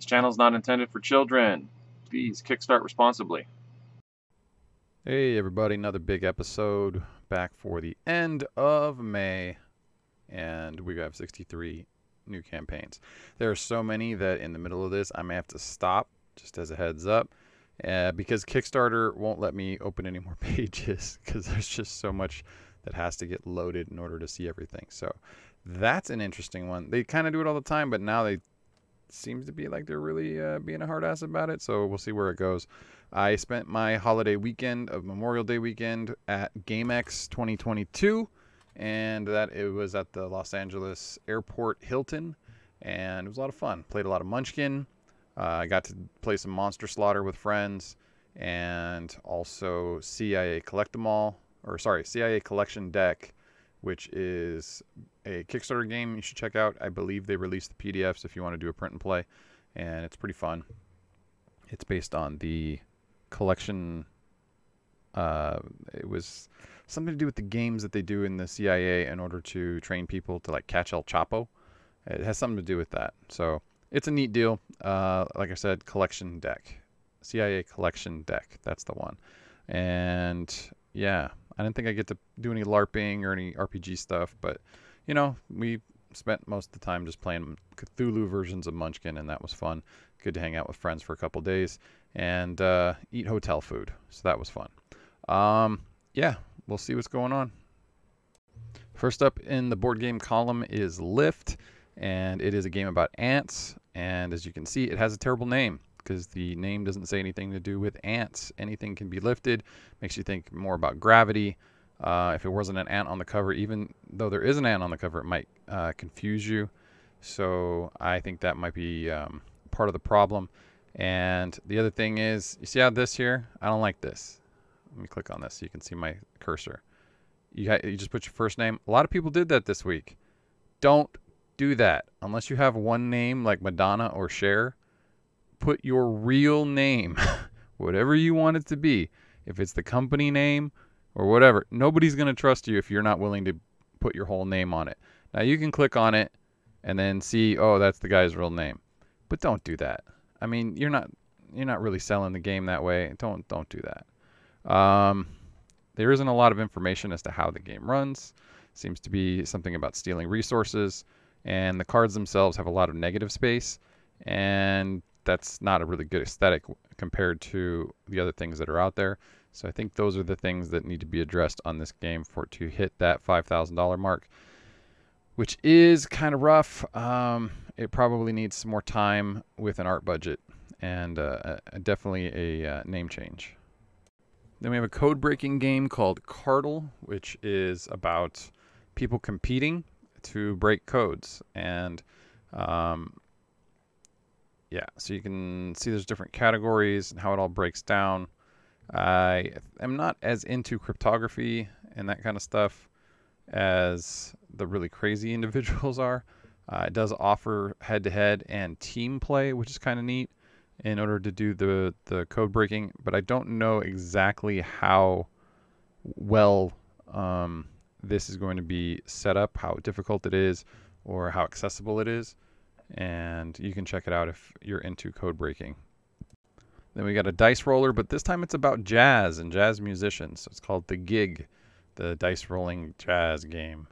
This channel is not intended for children. Please kickstart responsibly. Hey everybody, another big episode back for the end of May, and we have 63 new campaigns. There are so many that in the middle of this I may have to stop, just as a heads up, uh, because Kickstarter won't let me open any more pages because there's just so much that has to get loaded in order to see everything. So that's an interesting one. They kind of do it all the time, but now they seems to be like they're really uh, being a hard ass about it. So we'll see where it goes. I spent my holiday weekend of Memorial Day weekend at GameX 2022, and that it was at the Los Angeles Airport Hilton, and it was a lot of fun. Played a lot of Munchkin. Uh, I got to play some Monster Slaughter with friends, and also CIA Collect 'em All, or sorry, CIA Collection Deck, which is a Kickstarter game you should check out. I believe they released the PDFs if you want to do a print and play, and it's pretty fun. It's based on the collection. Uh, it was something to do with the games that they do in the CIA in order to train people to like catch El Chapo. It has something to do with that. So it's a neat deal. Uh, like I said, collection deck, CIA collection deck. That's the one. And yeah, I didn't think I get to do any LARPing or any RPG stuff, but you know, we spent most of the time just playing Cthulhu versions of Munchkin, and that was fun. Good to hang out with friends for a couple days and uh, eat hotel food. So that was fun. Um, yeah, we'll see what's going on. First up in the board game column is Lift, and it is a game about ants. And as you can see, it has a terrible name because the name doesn't say anything to do with ants. Anything can be lifted, makes you think more about gravity. Uh, if it wasn't an ant on the cover, even though there is an ant on the cover, it might uh, confuse you. So I think that might be um, part of the problem. And the other thing is, you see how this here? I don't like this. Let me click on this so you can see my cursor. You, you just put your first name. A lot of people did that this week. Don't do that unless you have one name like Madonna or Cher. Put your real name, whatever you want it to be. If it's the company name or whatever, nobody's going to trust you if you're not willing to put your whole name on it. Now you can click on it and then see, oh, that's the guy's real name. But don't do that. I mean, you're not you're not really selling the game that way. Don't don't do that. Um, there isn't a lot of information as to how the game runs. Seems to be something about stealing resources, and the cards themselves have a lot of negative space, and that's not a really good aesthetic compared to the other things that are out there. So I think those are the things that need to be addressed on this game for it to hit that $5,000 mark, which is kind of rough. Um, it probably needs some more time with an art budget and uh, definitely a uh, name change. Then we have a code breaking game called Cardle, which is about people competing to break codes. And um, yeah, so you can see there's different categories and how it all breaks down. I am not as into cryptography and that kind of stuff as the really crazy individuals are. Uh, it does offer head-to-head and team play, which is kind of neat in order to do the, the code breaking, but I don't know exactly how well um, this is going to be set up, how difficult it is, or how accessible it is. And you can check it out if you're into code breaking. Then we got a dice roller, but this time it's about jazz and jazz musicians. So it's called The Gig, the dice rolling jazz game.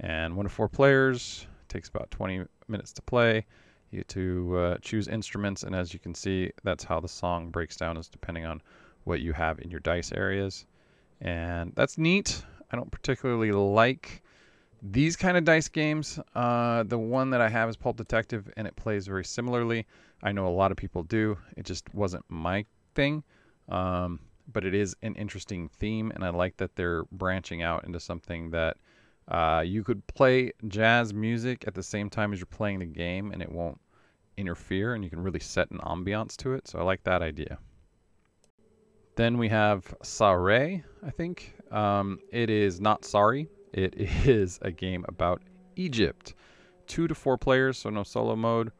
And one to four players, takes about 20 minutes to play. You get to uh, choose instruments, and as you can see, that's how the song breaks down, is depending on what you have in your dice areas. And that's neat. I don't particularly like these kind of dice games. Uh, the one that I have is Pulp Detective, and it plays very similarly. I know a lot of people do. It just wasn't my thing. Um, but it is an interesting theme, and I like that they're branching out into something that uh, you could play jazz music at the same time as you're playing the game, and it won't interfere, and you can really set an ambiance to it. So I like that idea. Then we have Sare, I think. Um, it is not sorry. It is a game about Egypt. Two to four players, so no solo mode,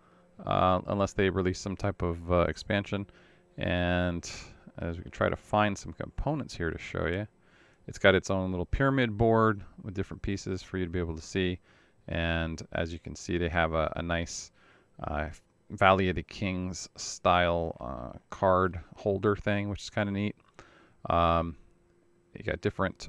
uh, unless they release some type of uh, expansion. And as we can try to find some components here to show you, it's got its own little pyramid board with different pieces for you to be able to see. And as you can see, they have a, a nice uh, Valley of the Kings style uh, card holder thing, which is kind of neat. Um, you got different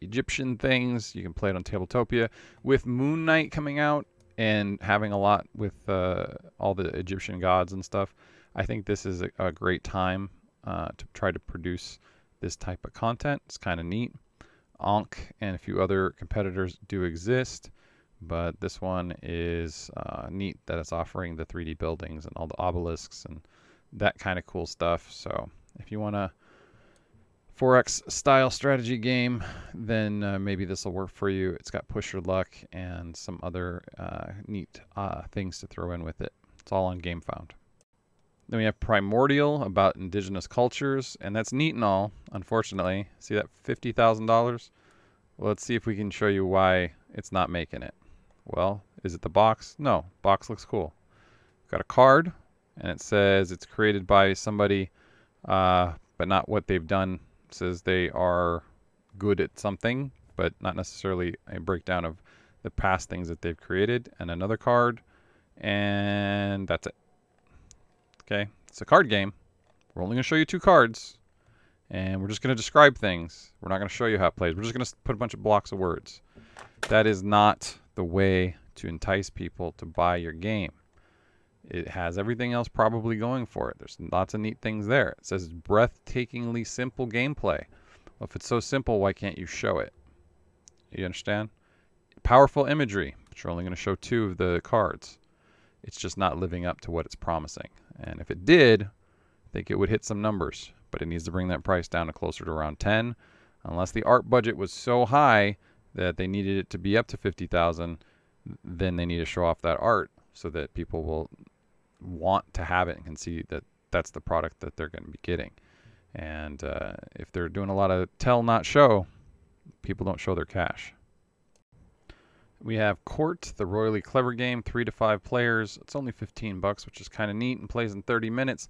Egyptian things. You can play it on Tabletopia. With Moon Knight coming out and having a lot with uh, all the Egyptian gods and stuff, I think this is a, a great time uh, to try to produce this type of content. It's kind of neat. Ankh and a few other competitors do exist, but this one is uh, neat that it's offering the 3D buildings and all the obelisks and that kind of cool stuff. So if you want to 4X style strategy game, then uh, maybe this will work for you. It's got push your luck and some other uh, neat uh, things to throw in with it. It's all on GameFound. Then we have Primordial about indigenous cultures, and that's neat and all, unfortunately. See that $50,000? Well, let's see if we can show you why it's not making it. Well, is it the box? No, box looks cool. Got a card, and it says it's created by somebody, uh, but not what they've done says they are good at something, but not necessarily a breakdown of the past things that they've created. And another card, and that's it. Okay, it's a card game. We're only going to show you two cards, and we're just going to describe things. We're not going to show you how it plays. We're just going to put a bunch of blocks of words. That is not the way to entice people to buy your game. It has everything else probably going for it. There's lots of neat things there. It says breathtakingly simple gameplay. Well, if it's so simple, why can't you show it? You understand? Powerful imagery, but you're only going to show two of the cards. It's just not living up to what it's promising. And if it did, I think it would hit some numbers, but it needs to bring that price down to closer to around 10 unless the art budget was so high that they needed it to be up to 50,000, then they need to show off that art so that people will want to have it and can see that that's the product that they're going to be getting. And uh, if they're doing a lot of tell not show, people don't show their cash. We have Court, the royally clever game, three to five players. It's only 15 bucks, which is kind of neat and plays in 30 minutes.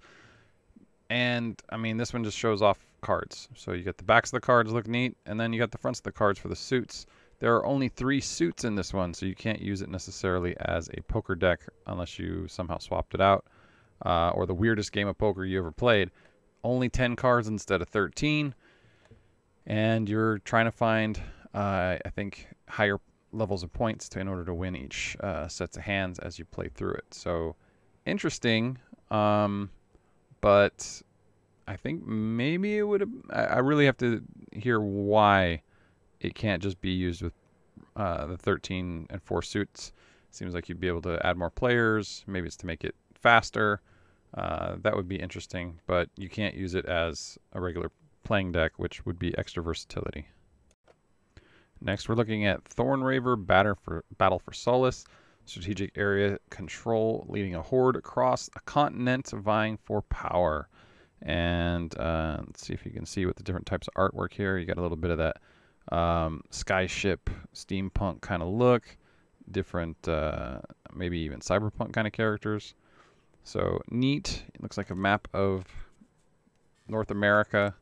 And I mean, this one just shows off cards. So you got the backs of the cards look neat, and then you got the fronts of the cards for the suits. There are only three suits in this one, so you can't use it necessarily as a poker deck unless you somehow swapped it out. Uh, or the weirdest game of poker you ever played. Only 10 cards instead of 13. And you're trying to find, uh, I think, higher levels of points to, in order to win each uh, sets of hands as you play through it. So interesting, um, but I think maybe it would. I really have to hear why it can't just be used with uh, the 13 and 4 suits. Seems like you'd be able to add more players. Maybe it's to make it faster. Uh, that would be interesting, but you can't use it as a regular playing deck, which would be extra versatility. Next, we're looking at Thornraver Battle for, Battle for Solus. Strategic area control, leading a horde across a continent vying for power. And uh, let's see if you can see what the different types of artwork here. You got a little bit of that um, skyship steampunk kind of look, different uh, maybe even cyberpunk kind of characters. So neat. It looks like a map of North America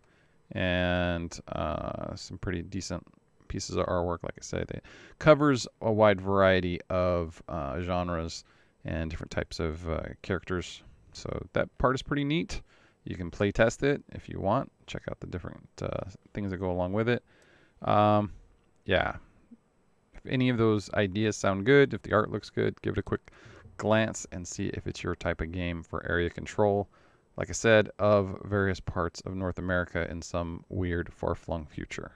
and uh, some pretty decent pieces of artwork. Like I said, it covers a wide variety of uh, genres and different types of uh, characters. So that part is pretty neat. You can play test it if you want. Check out the different uh, things that go along with it. Um, yeah. If any of those ideas sound good, if the art looks good, give it a quick glance and see if it's your type of game for area control. Like I said, of various parts of North America in some weird far-flung future.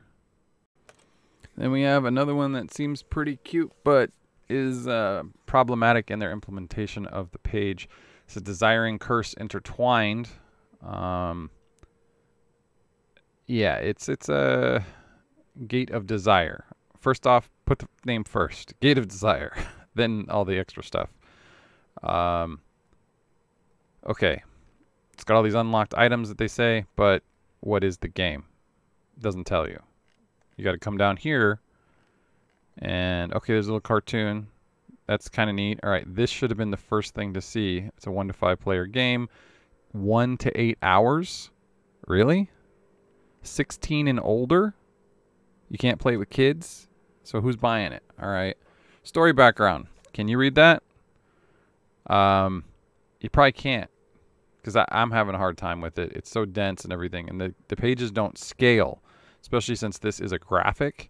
Then we have another one that seems pretty cute, but is uh, problematic in their implementation of the page. It's a Desire and Curse Intertwined. Um, yeah, it's it's a Gate of Desire. First off, put the name first. Gate of Desire. then all the extra stuff. Um, okay. It's got all these unlocked items that they say, but what is the game? Doesn't tell you. You got to come down here. And, okay, there's a little cartoon. That's kind of neat. All right, this should have been the first thing to see. It's a one to five player game. One to eight hours? Really? 16 and older? You can't play with kids. So who's buying it? All right. Story background. Can you read that? Um, you probably can't because I'm having a hard time with it. It's so dense and everything, and the, the pages don't scale, especially since this is a graphic.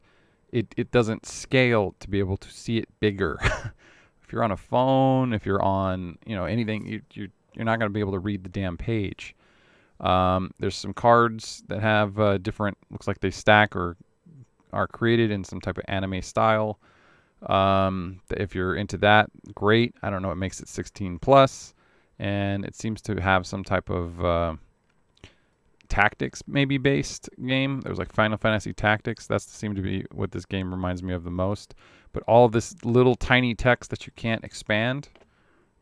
It, it doesn't scale to be able to see it bigger. if you're on a phone, if you're on you know anything, you, you you're not going to be able to read the damn page. Um, there's some cards that have uh, different, looks like they stack or are created in some type of anime style. Um, if you're into that, great. I don't know. It makes it 16 plus, and it seems to have some type of uh, tactics maybe based game. There's like Final Fantasy Tactics. That seemed to be what this game reminds me of the most. But all this little tiny text that you can't expand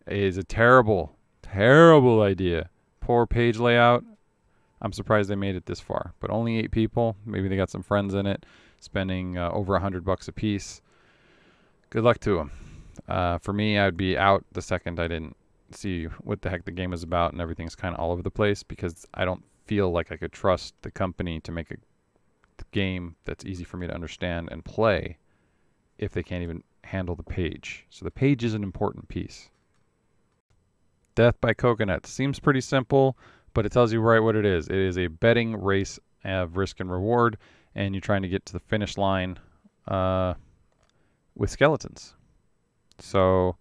is a terrible, terrible idea. Poor page layout. I'm surprised they made it this far. But only eight people. Maybe they got some friends in it, spending uh, over a hundred bucks a piece good luck to them. Uh, for me, I'd be out the second I didn't see what the heck the game is about and everything's kind of all over the place because I don't feel like I could trust the company to make a game that's easy for me to understand and play if they can't even handle the page. So the page is an important piece. Death by Coconut seems pretty simple, but it tells you right what it is. It is a betting race of risk and reward, and you're trying to get to the finish line. Uh, with skeletons. So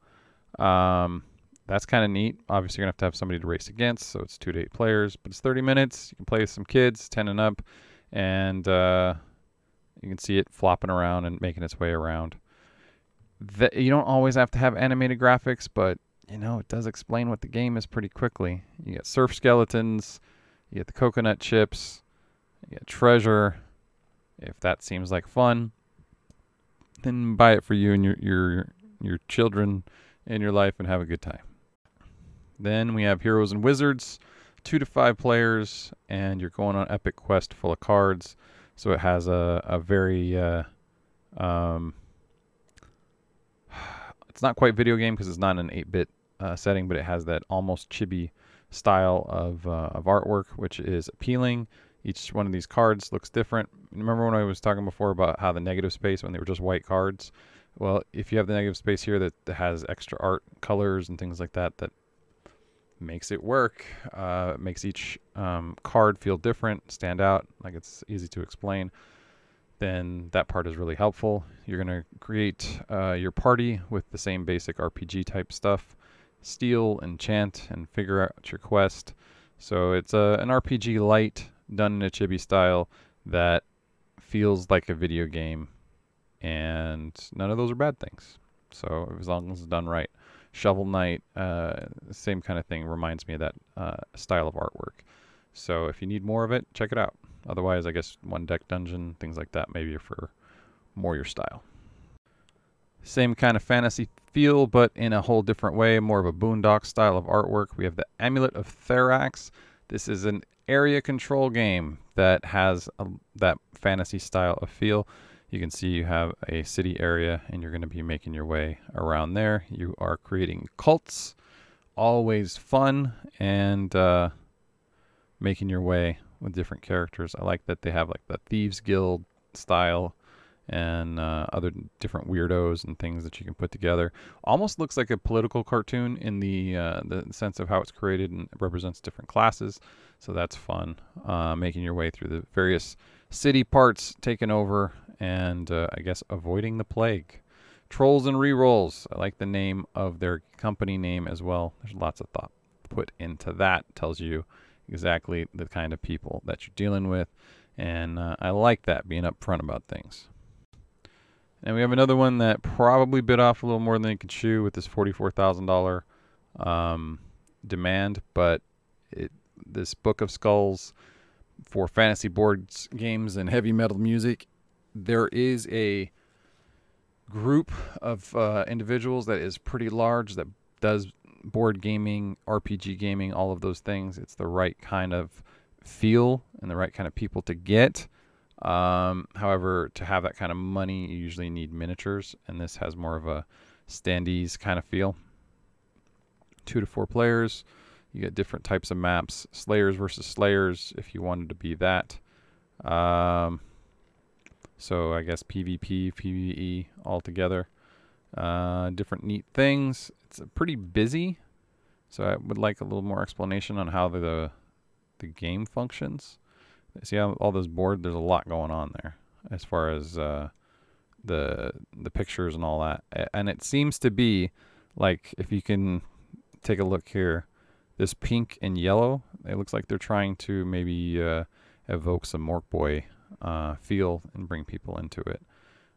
um, that's kind of neat. Obviously, you're going to have to have somebody to race against, so it's two to eight players, but it's 30 minutes. You can play with some kids, 10 and up, and uh, you can see it flopping around and making its way around. The, you don't always have to have animated graphics, but you know it does explain what the game is pretty quickly. You get surf skeletons, you get the coconut chips, you get treasure. If that seems like fun, then buy it for you and your your your children in your life and have a good time. Then we have Heroes and Wizards, two to five players, and you're going on epic quest full of cards. So it has a a very uh, um, it's not quite video game because it's not an 8-bit uh, setting, but it has that almost chibi style of uh, of artwork, which is appealing. Each one of these cards looks different. Remember when I was talking before about how the negative space when they were just white cards? Well, if you have the negative space here that, that has extra art colors and things like that, that makes it work. Uh, makes each um, card feel different, stand out, like it's easy to explain. Then that part is really helpful. You're going to create uh, your party with the same basic RPG type stuff. Steal, enchant, and figure out your quest. So it's a, an RPG light done in a chibi style that feels like a video game, and none of those are bad things. So as long as it's done right, Shovel Knight, uh, same kind of thing, reminds me of that uh, style of artwork. So if you need more of it, check it out. Otherwise, I guess one deck dungeon, things like that, maybe for more your style. Same kind of fantasy feel, but in a whole different way, more of a boondock style of artwork. We have the Amulet of Thrayax. This is an area control game that has a, that fantasy style of feel. You can see you have a city area and you're going to be making your way around there. You are creating cults, always fun, and uh, making your way with different characters. I like that they have like the Thieves Guild style and uh, other different weirdos and things that you can put together. Almost looks like a political cartoon in the uh, the sense of how it's created and represents different classes. So that's fun. Uh, making your way through the various city parts taken over, and uh, I guess avoiding the plague. Trolls and Rerolls. I like the name of their company name as well. There's lots of thought put into that. Tells you exactly the kind of people that you're dealing with, and uh, I like that being upfront about things. And we have another one that probably bit off a little more than it could chew with this forty-four thousand um, demand, but it, this Book of Skulls for fantasy boards games and heavy metal music, there is a group of uh, individuals that is pretty large that does board gaming, RPG gaming, all of those things. It's the right kind of feel and the right kind of people to get. Um, however, to have that kind of money, you usually need miniatures, and this has more of a standees kind of feel. Two to four players. You get different types of maps. Slayers versus Slayers, if you wanted to be that. Um, so I guess PvP, PvE all together. Uh, different neat things. It's pretty busy. So I would like a little more explanation on how the the game functions. See how all those board? There's a lot going on there as far as uh, the the pictures and all that. And it seems to be like if you can take a look here, this pink and yellow. It looks like they're trying to maybe uh, evoke some Mork Borg uh, feel and bring people into it.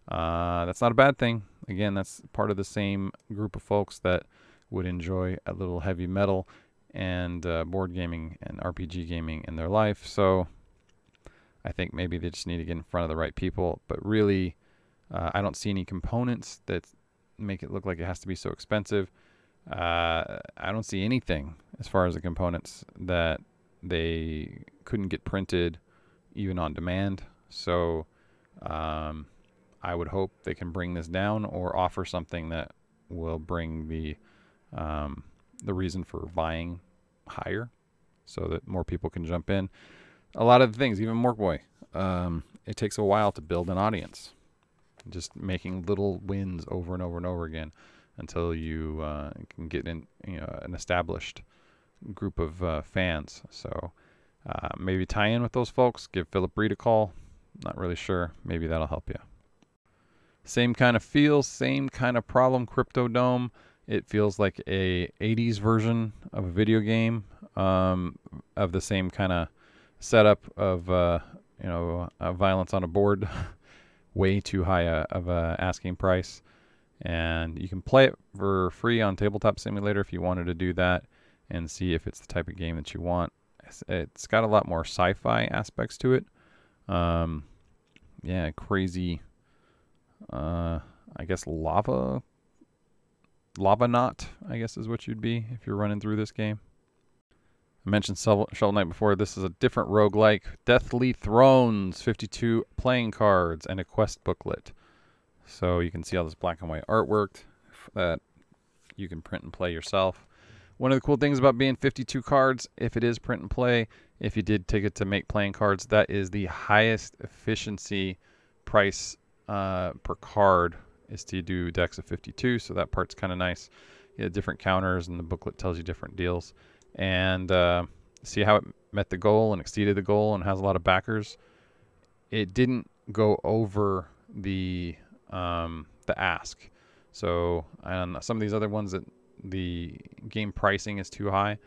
Uh, that's not a bad thing. Again, that's part of the same group of folks that would enjoy a little heavy metal and uh, board gaming and RPG gaming in their life. So I think maybe they just need to get in front of the right people. But really, uh, I don't see any components that make it look like it has to be so expensive. Uh, I don't see anything as far as the components that they couldn't get printed even on demand. So um, I would hope they can bring this down or offer something that will bring the um, the reason for buying higher, so that more people can jump in. A lot of the things, even Mork Borg, um, it takes a while to build an audience. Just making little wins over and over and over again until you uh, can get in, you know, an established group of uh, fans. So uh, maybe tie in with those folks. Give Philip Reed a call. Not really sure. Maybe that'll help you. Same kind of feel, same kind of problem. Cryptodome. It feels like a 80s version of a video game um, of the same kind of setup of uh, you know uh, violence on a board. Way too high a, of a asking price, and you can play it for free on Tabletop Simulator if you wanted to do that and see if it's the type of game that you want. It's, it's got a lot more sci-fi aspects to it. Um, yeah, crazy. Uh, I guess lava lava knot, I guess is what you'd be if you're running through this game. I mentioned Shovel Knight before. This is a different roguelike. Deathly Thrones, 52 playing cards, and a quest booklet. So you can see all this black and white artwork that you can print and play yourself. One of the cool things about being 52 cards, if it is print and play, if you did take it to make playing cards, that is the highest efficiency price uh, per card is to do decks of 52, so that part's kind of nice. You have different counters, and the booklet tells you different deals. And uh, see how it met the goal and exceeded the goal and has a lot of backers. It didn't go over the um, the ask. So on some of these other ones that the game pricing is too high,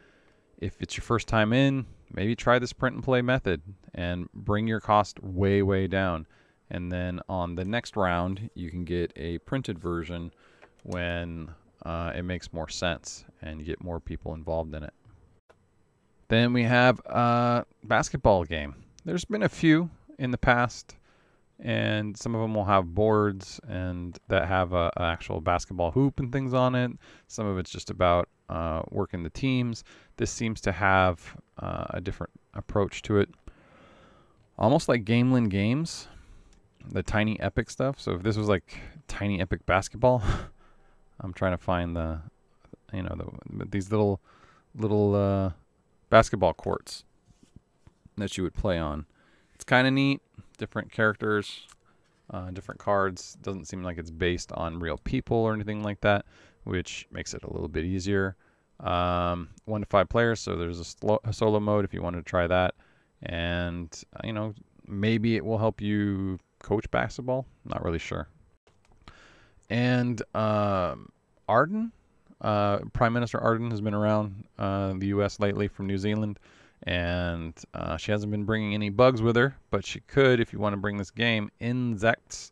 if it's your first time in, maybe try this print and play method and bring your cost way way down and then on the next round you can get a printed version when uh, it makes more sense and you get more people involved in it. Then we have a basketball game. There's been a few in the past, and some of them will have boards and that have a, a actual basketball hoop and things on it. Some of it's just about uh, working the teams. This seems to have uh, a different approach to it, almost like Gamelyn Games, the tiny epic stuff. So if this was like tiny epic basketball, I'm trying to find the, you know, the, these little, little uh, basketball courts that you would play on. It's kind of neat. Different characters, uh, different cards. Doesn't seem like it's based on real people or anything like that, which makes it a little bit easier. Um, one to five players, so there's a, a solo mode if you want to try that, and uh, you know maybe it will help you coach basketball. Not really sure. And um, Ardern, uh, Prime Minister Ardern has been around uh, the U.S. lately from New Zealand, and uh, she hasn't been bringing any bugs with her, but she could if you want to bring this game iNZects.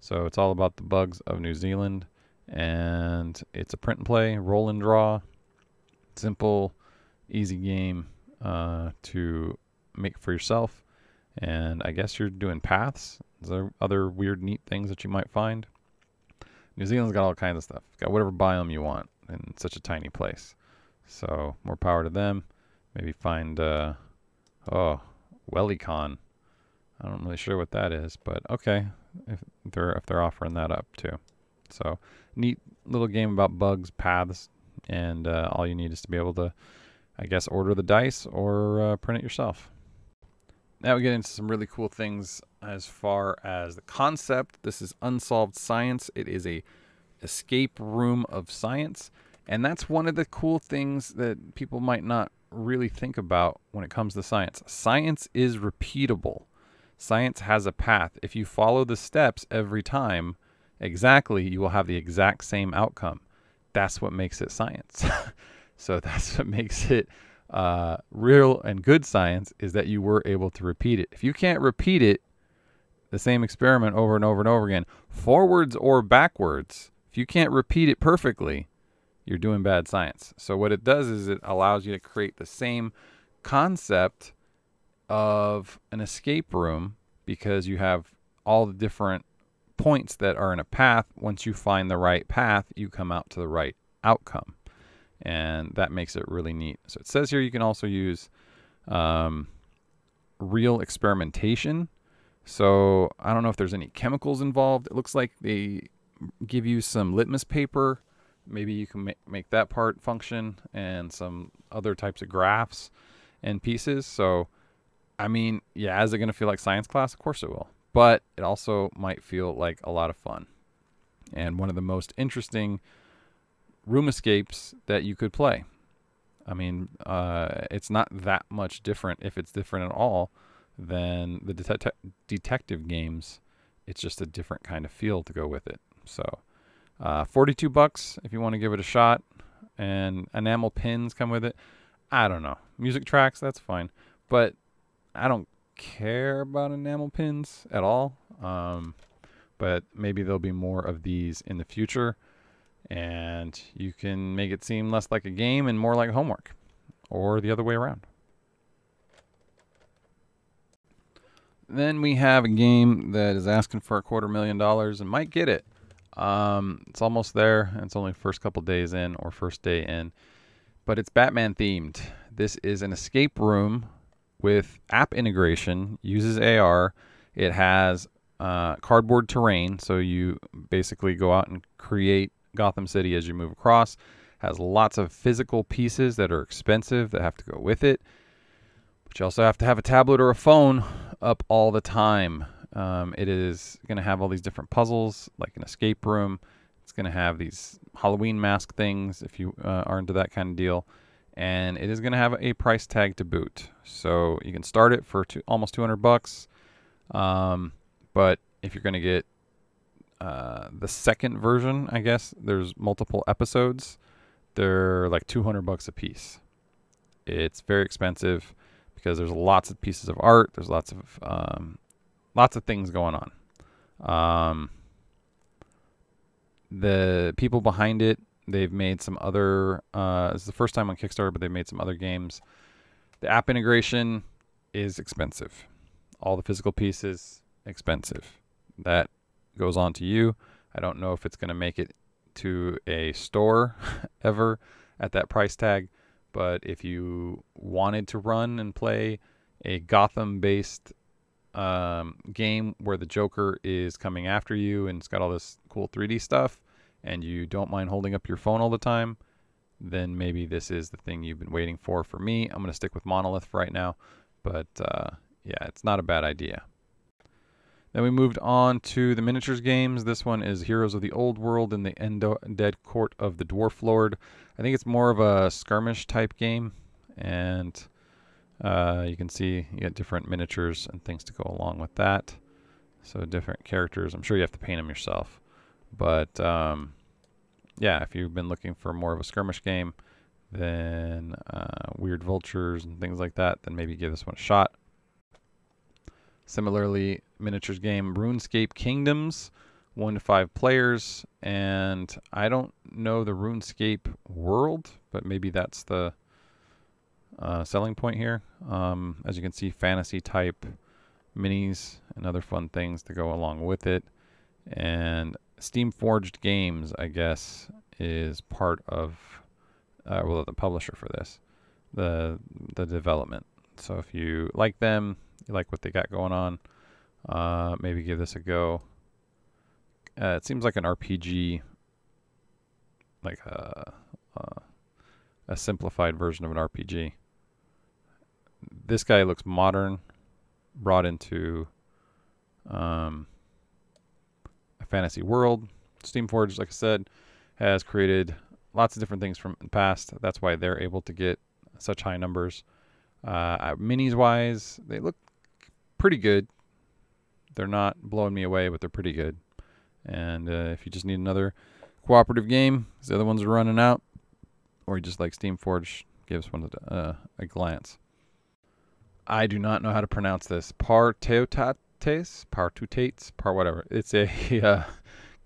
So it's all about the bugs of New Zealand, and it's a print and play, roll and draw, simple, easy game uh, to make for yourself. And I guess you're doing paths is there other weird, neat things that you might find? New Zealand's got all kinds of stuff. Got whatever biome you want in such a tiny place. So more power to them. Maybe find uh, oh Wellycon. I'm not really sure what that is, but okay, if they're if they're offering that up too. So neat little game about bugs, paths, and uh, all you need is to be able to, I guess, order the dice or uh, print it yourself. Now we get into some really cool things as far as the concept. This is Unsolved Science. It is a escape room of science. And that's one of the cool things that people might not really think about when it comes to science. Science is repeatable. Science has a path. If you follow the steps every time exactly, you will have the exact same outcome. That's what makes it science. so that's what makes it uh, real and good science is that you were able to repeat it. If you can't repeat it, the same experiment over and over and over again, forwards or backwards, if you can't repeat it perfectly, you're doing bad science. So what it does is it allows you to create the same concept of an escape room because you have all the different points that are in a path. Once you find the right path, you come out to the right outcome. And that makes it really neat. So it says here you can also use um, real experimentation. So I don't know if there's any chemicals involved. It looks like they give you some litmus paper maybe you can ma- make that part function and some other types of graphs and pieces. So, I mean, yeah, is it going to feel like science class? Of course it will. But it also might feel like a lot of fun. And one of the most interesting room escapes that you could play. I mean, uh, it's not that much different, if it's different at all, than the det- detective games. It's just a different kind of feel to go with it. So, uh, 42 bucks if you want to give it a shot. And enamel pins come with it. I don't know. Music tracks, that's fine. But I don't care about enamel pins at all. Um, but maybe there'll be more of these in the future. And you can make it seem less like a game and more like homework. Or the other way around. Then we have a game that is asking for a quarter million dollars and might get it. Um, it's almost there. It's only first couple days in or first day in, but it's Batman themed. This is an escape room with app integration. Uses AR. It has uh, cardboard terrain, so you basically go out and create Gotham City as you move across. Has lots of physical pieces that are expensive that have to go with it. But you also have to have a tablet or a phone up all the time. Um, it is going to have all these different puzzles, like an escape room. It's going to have these Halloween mask things, if you uh, are into that kind of deal. And it is going to have a price tag to boot. So you can start it for two, almost 200 bucks. Um, but if you're going to get uh, the second version, I guess, there's multiple episodes. They're like 200 bucks a piece. It's very expensive because there's lots of pieces of art. There's lots of um, lots of things going on. Um, the people behind it, they've made some other. Uh, it's the first time on Kickstarter, but they've made some other games. The app integration is expensive. All the physical pieces expensive. That goes on to you. I don't know if it's going to make it to a store ever at that price tag, but if you wanted to run and play a Gotham based um, game where the Joker is coming after you and it's got all this cool 3D stuff, and you don't mind holding up your phone all the time, then maybe this is the thing you've been waiting for. For me, I'm going to stick with Monolith for right now, but uh, yeah, it's not a bad idea. Then we moved on to the miniatures games. This one is Heroes of the Old World in the Endo- Dead Court of the Dwarf Lord. I think it's more of a skirmish type game, and uh, you can see you get different miniatures and things to go along with that. So different characters. I'm sure you have to paint them yourself. But um, yeah, if you've been looking for more of a skirmish game, then uh, weird vultures and things like that, then maybe give this one a shot. Similarly, miniatures game RuneScape Kingdoms, one to five players, and I don't know the RuneScape world, but maybe that's the uh, selling point here. Um, as you can see, fantasy type minis and other fun things to go along with it. And Steamforged Games, I guess, is part of uh, well the publisher for this, the the development. So if you like them, you like what they got going on, uh, maybe give this a go. Uh, it seems like an RPG, like a, a, a simplified version of an RPG this guy looks modern, brought into um, a fantasy world. Steamforged, like I said, has created lots of different things from the past. That's why they're able to get such high numbers. Uh, minis wise, they look pretty good. They're not blowing me away, but they're pretty good. And uh, if you just need another cooperative game, the other ones are running out, or you just like Steamforge, give us one uh, a glance. I do not know how to pronounce this. Parteotates, Partutates, Par whatever. It's a uh,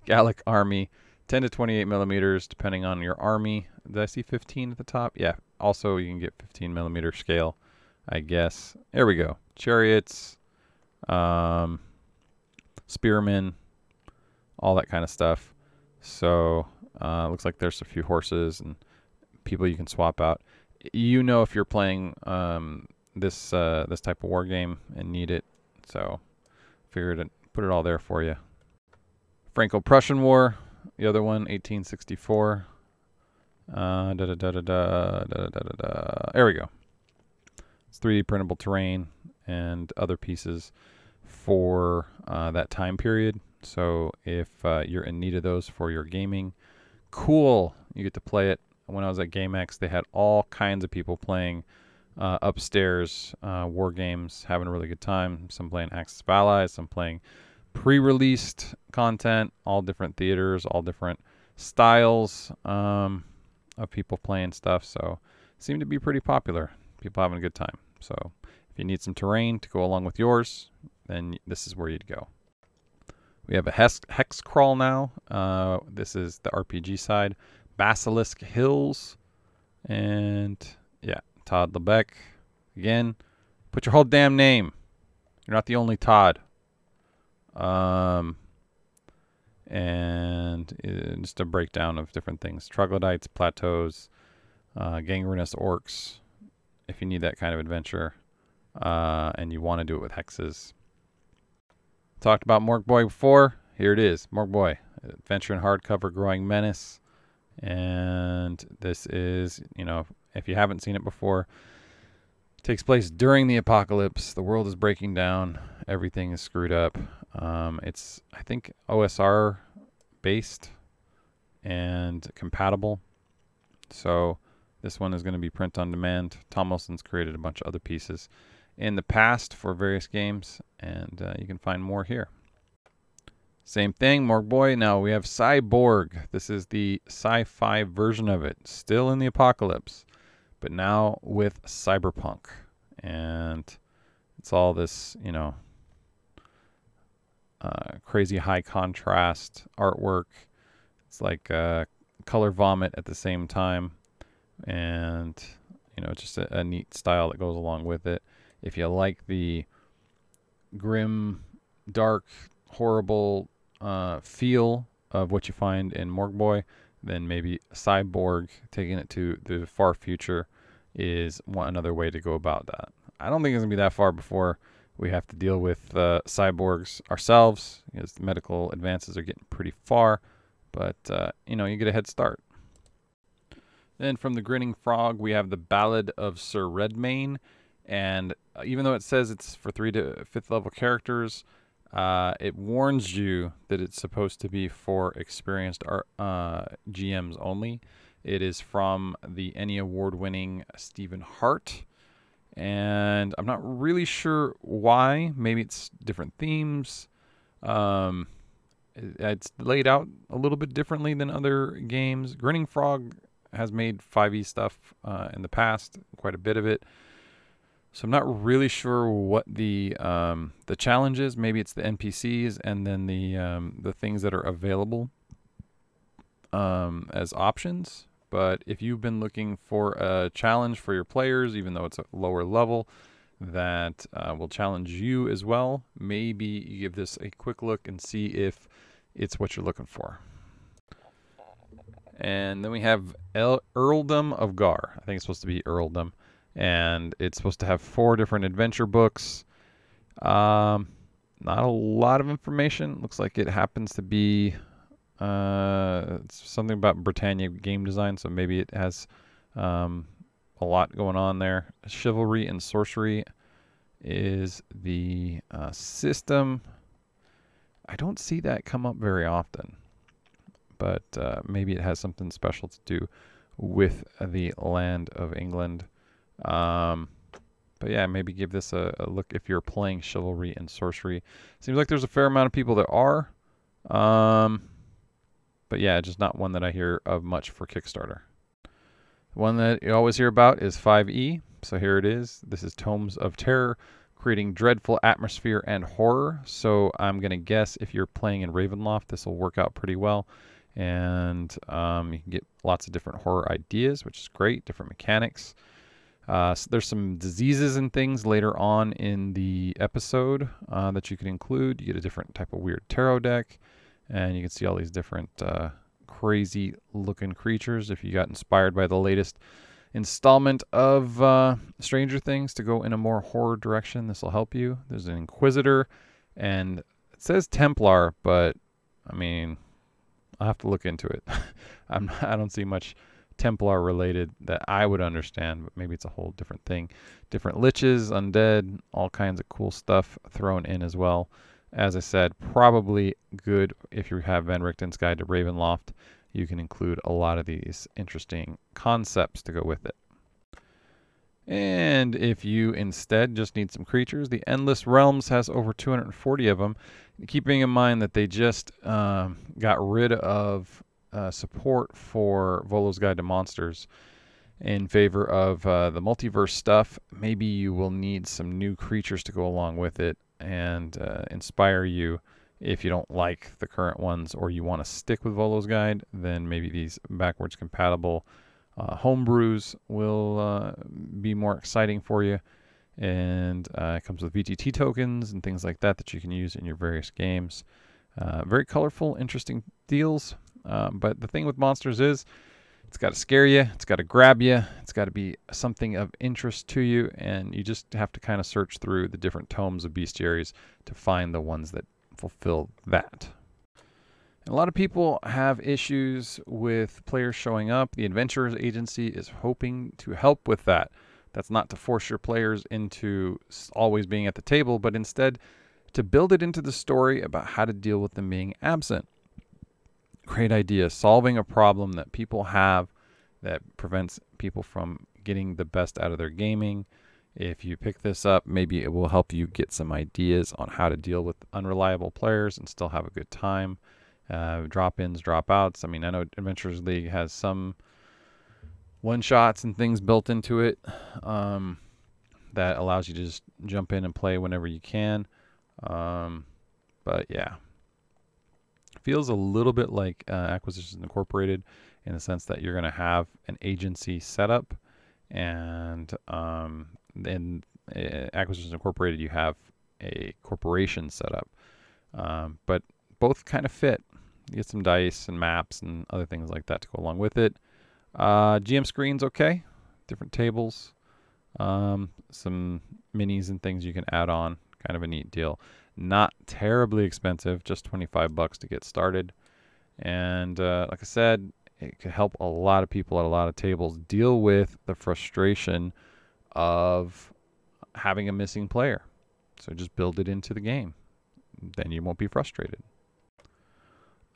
Gallic army, 10 to 28 millimeters, depending on your army. Did I see 15 at the top? Yeah. Also, you can get 15 millimeter scale, I guess. There we go. Chariots, um, spearmen, all that kind of stuff. So uh, looks like there's a few horses and people you can swap out. You know if you're playing um, this uh, this type of war game and need it. So figured it put it all there for you. Franco-Prussian War, the other one, 1864. Uh, da, da, da, da, da, da, da, da, There we go. It's 3D printable terrain and other pieces for uh, that time period. So if uh, you're in need of those for your gaming, cool. You get to play it. When I was at GameX, they had all kinds of people playing uh, upstairs uh, war games, having a really good time. Some playing Axis of Allies, some playing pre-released content, all different theaters, all different styles um, of people playing stuff. So seemed to be pretty popular. People having a good time. So if you need some terrain to go along with yours, then this is where you'd go. We have a hex, hex crawl now. Uh, this is the RPG side. Basilisk Hills. And yeah, Todd Lebeck. Again, put your whole damn name. You're not the only Todd. Um, and uh, just a breakdown of different things troglodytes, plateaus, uh, gangrenous orcs, if you need that kind of adventure uh, and you want to do it with hexes. Talked about Mork Borg before. Here it is Mork Borg, Adventure in Hardcover Growing Menace. And this is, you know, if you haven't seen it before, it takes place during the apocalypse. The world is breaking down, everything is screwed up. Um, it's, I think, OSR based and compatible. So this one is going to be print on demand. Tom Wilson's created a bunch of other pieces in the past for various games, and uh, you can find more here. Same thing, Mork Borg. Now we have CY_BORG. This is the sci fi version of it, still in the apocalypse, but now with cyberpunk. And it's all this, you know, uh, crazy high contrast artwork. It's like uh, color vomit at the same time. And, you know, just a, a neat style that goes along with it. If you like the grim, dark, horrible uh, feel of what you find in Mork Borg, then maybe CY_BORG, taking it to the far future, is one another way to go about that. I don't think it's gonna be that far before we have to deal with uh, cyborgs ourselves, because medical advances are getting pretty far. But uh, you know, you get a head start. Then from the Grinning Frog, we have the Ballad of Sir Redmayne. And uh, even though it says it's for three to fifth level characters, uh, it warns you that it's supposed to be for experienced uh, GMs only. It is from the ENnie award winning Stephen Hart. And I'm not really sure why. Maybe it's different themes. Um, it's laid out a little bit differently than other games. Grinning Frog has made 5e stuff uh, in the past, quite a bit of it. So I'm not really sure what the um, the challenge is. Maybe it's the NPCs and then the um, the things that are available um, as options. But if you've been looking for a challenge for your players, even though it's a lower level, that uh, will challenge you as well, maybe you give this a quick look and see if it's what you're looking for. And then we have El- Earldom of Gar. I think it's supposed to be Earldom. And it's supposed to have four different adventure books. Um, not a lot of information. Looks like it happens to be uh, something about Britannia game design, so maybe it has um, a lot going on there. Chivalry and Sorcery is the uh, system. I don't see that come up very often but uh, maybe it has something special to do with the land of England. Um, but yeah, maybe give this a, a, look if you're playing chivalry and sorcery. Seems like there's a fair amount of people that are. Um, but yeah, just not one that I hear of much for Kickstarter. One that you always hear about is 5e. So here it is. This is Tomes of Terror, creating dreadful atmosphere and horror. So I'm going to guess if you're playing in Ravenloft, this will work out pretty well. And um, you can get lots of different horror ideas, which is great, different mechanics. Uh, so there's some diseases and things later on in the episode uh, that you can include. You get a different type of weird tarot deck, and you can see all these different uh, crazy looking creatures. If you got inspired by the latest installment of uh, Stranger Things to go in a more horror direction, this will help you. There's an Inquisitor, and it says Templar, but I mean, I'll have to look into it. I'm I don't see much Templar related that I would understand, but maybe it's a whole different thing. Different liches, undead, all kinds of cool stuff thrown in as well. As I said, probably good if you have Van Richten's Guide to Ravenloft. You can include a lot of these interesting concepts to go with it. And if you instead just need some creatures, the Endless Realms has over 240 of them. Keeping in mind that they just um, got rid of uh, support for Volo's Guide to Monsters in favor of uh, the multiverse stuff. Maybe you will need some new creatures to go along with it and uh, inspire you. If you don't like the current ones or you want to stick with Volo's Guide, then maybe these backwards compatible uh, homebrews will uh, be more exciting for you. And uh, it comes with VTT tokens and things like that that you can use in your various games. Uh, very colorful, interesting deals. Um, but the thing with monsters is it's got to scare you, it's got to grab you, it's got to be something of interest to you, and you just have to kind of search through the different tomes of bestiaries to find the ones that fulfill that. A lot of people have issues with players showing up. The Adventurers Agency is hoping to help with that. That's not to force your players into always being at the table, but instead to build it into the story about how to deal with them being absent great idea. Solving a problem that people have that prevents people from getting the best out of their gaming. If you pick this up, maybe it will help you get some ideas on how to deal with unreliable players and still have a good time. Uh, drop ins, drop outs. I mean, I know Adventurers League has some one shots and things built into it um, that allows you to just jump in and play whenever you can. Um, but yeah, feels a little bit like uh, Acquisitions Incorporated in the sense that you're going to have an agency setup, and um, in uh, Acquisitions Incorporated you have a corporation setup. Um, but both kind of fit. You get some dice and maps and other things like that to go along with it. Uh, GM screen's okay. Different tables, um, some minis and things you can add on. Kind of a neat deal. Not terribly expensive, just 25 bucks to get started. And uh, like I said, it could help a lot of people at a lot of tables deal with the frustration of having a missing player. So just build it into the game. Then you won't be frustrated.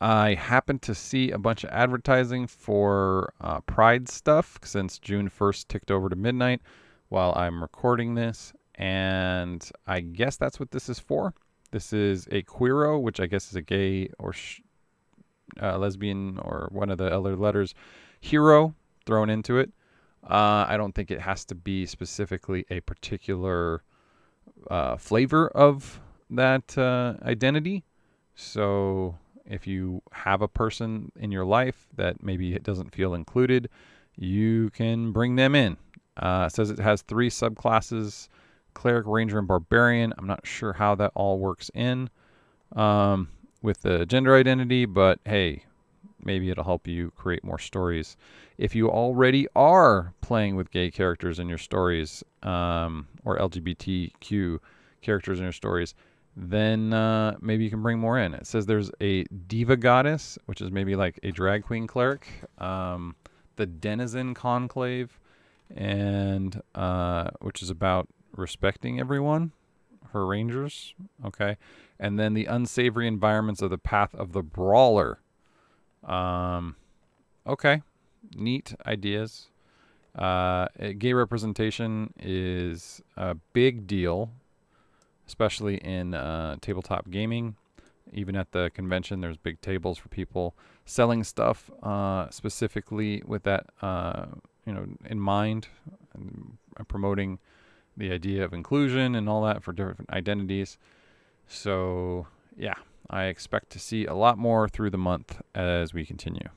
I happened to see a bunch of advertising for uh, Pride stuff since June 1st ticked over to midnight while I'm recording this. And I guess that's what this is for. This is a queero, which I guess is a gay or uh, lesbian or one of the other letters, hero thrown into it. Uh, I don't think it has to be specifically a particular uh, flavor of that uh, identity. So if you have a person in your life that maybe it doesn't feel included, you can bring them in. Uh, it says it has three subclasses cleric, ranger, and barbarian. I'm not sure how that all works in um, with the gender identity, but hey, maybe it'll help you create more stories. If you already are playing with gay characters in your stories um, or LGBTQ characters in your stories, then uh, maybe you can bring more in. It says there's a diva goddess, which is maybe like a drag queen cleric, um, the denizen conclave, and uh, which is about respecting everyone her rangers okay and then the unsavory environments of the path of the brawler Um, okay, neat ideas. Uh, eh, gay representation is a big deal, especially in uh, tabletop gaming. Even at the convention, there's big tables for people selling stuff uh, specifically with that, uh, you know, in mind, and promoting the idea of inclusion and all that for different identities. So, yeah, I expect to see a lot more through the month as we continue.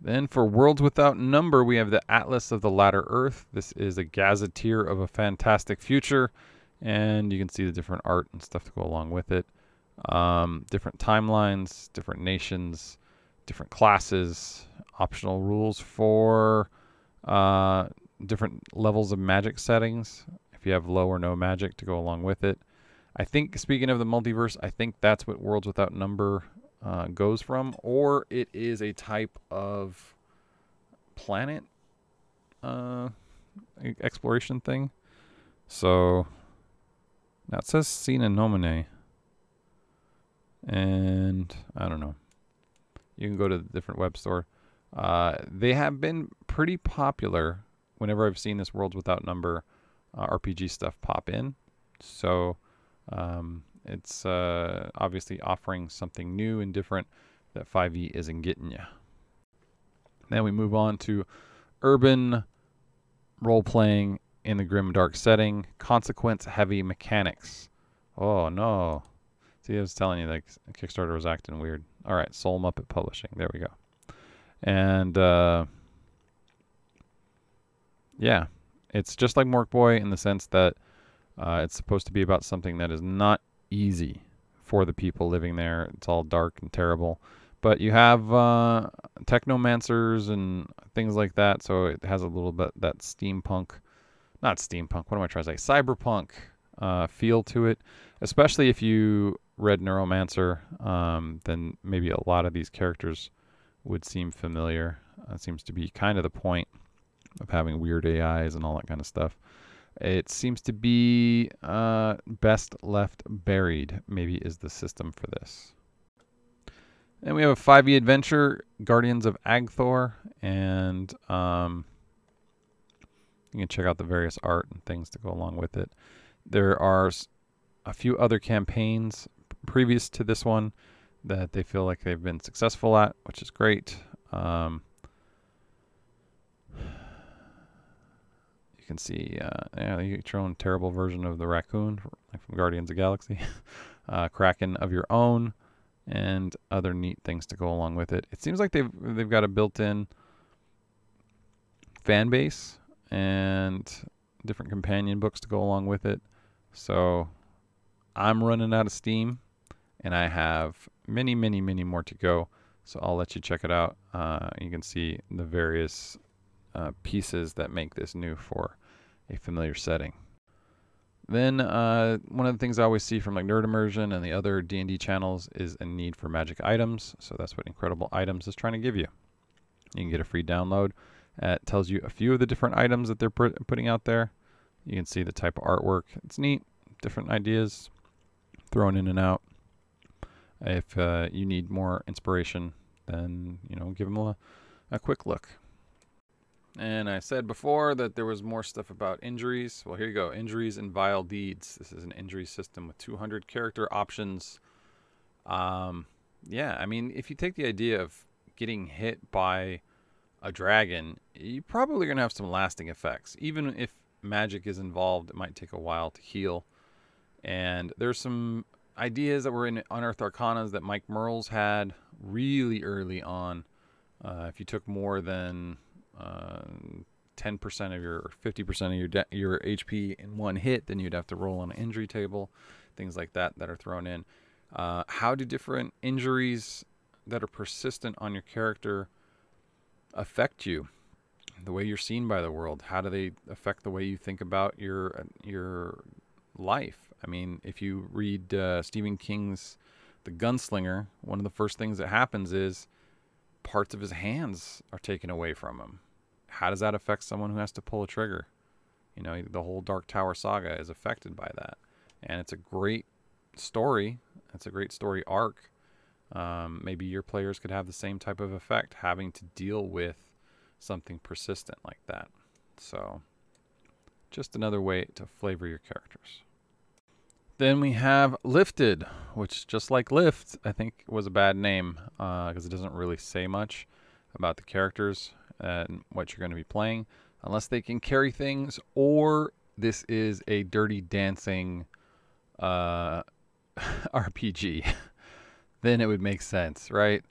Then for Worlds Without Number, we have the Atlas of the Latter Earth. This is a gazetteer of a fantastic future, and you can see the different art and stuff to go along with it. Um, different timelines, different nations, different classes, optional rules for uh, different levels of magic settings. If you have low or no magic to go along with it. I think, speaking of the multiverse, I think that's what Worlds Without Number uh, goes from, or it is a type of planet uh, exploration thing. So now it says Sine Nomine. And I don't know. You can go to the different web store. Uh, they have been pretty popular whenever I've seen this Worlds Without Number uh, RPG stuff pop in. So um, it's uh, obviously offering something new and different that 5e isn't getting you. Then we move on to urban role playing in the grim dark setting, consequence heavy mechanics. Oh no. See, I was telling you like Kickstarter was acting weird. All right, Soul Muppet Publishing. There we go. And uh, yeah, it's just like Mork Borg in the sense that uh, it's supposed to be about something that is not easy for the people living there. It's all dark and terrible. But you have uh, technomancers and things like that, so it has a little bit that steampunk, not steampunk, what am I trying to say? Cyberpunk uh, feel to it. Especially if you read Neuromancer, um, then maybe a lot of these characters would seem familiar. Seems to be kind of the point of having weird AIs and all that kind of stuff. It seems to be uh, best left buried, maybe is the system for this. Then we have a 5e adventure, Guardians of Agthor, and um, you can check out the various art and things to go along with it. There are a few other campaigns previous to this one that they feel like they've been successful at, which is great. Um, can see, uh, yeah, your own terrible version of the raccoon, like from Guardians of Galaxy, uh, Kraken of your own, and other neat things to go along with it. It seems like they've they've got a built-in fan base and different companion books to go along with it. So I'm running out of steam, and I have many, many, many more to go. So I'll let you check it out. Uh, you can see the various uh, pieces that make this new for a familiar setting. Then uh, one of the things I always see from like Nerd Immersion and the other D&D channels is a need for magic items. So that's what Incredible Items is trying to give you. You can get a free download. It tells you a few of the different items that they're putting out there. You can see the type of artwork. It's neat. Different ideas thrown in and out. If uh, you need more inspiration, then you know give them a, a quick look. And I said before that there was more stuff about injuries. Well, here you go. Injuries and vile deeds. This is an injury system with 200 character options. Um, yeah, I mean, if you take the idea of getting hit by a dragon, you're probably going to have some lasting effects. Even if magic is involved, it might take a while to heal. And there's some ideas that were in Unearthed Arcanas that Mike Mearls had really early on. Uh, if you took more than 10% of your 50% of your de- your HP in one hit, then you'd have to roll on an injury table, things like that that are thrown in. Uh, how do different injuries that are persistent on your character affect you? The way you're seen by the world. How do they affect the way you think about your your life? I mean, if you read uh, Stephen King's The Gunslinger, one of the first things that happens is parts of his hands are taken away from him how does that affect someone who has to pull a trigger? You know, the whole Dark Tower saga is affected by that. And it's a great story. It's a great story arc. Um, maybe your players could have the same type of effect, having to deal with something persistent like that. So, just another way to flavor your characters. Then we have Lifted, which just like Lift, I think was a bad name because uh, it doesn't really say much about the characters and what you're going to be playing unless they can carry things or this is a dirty dancing uh, RPG. then it would make sense, right?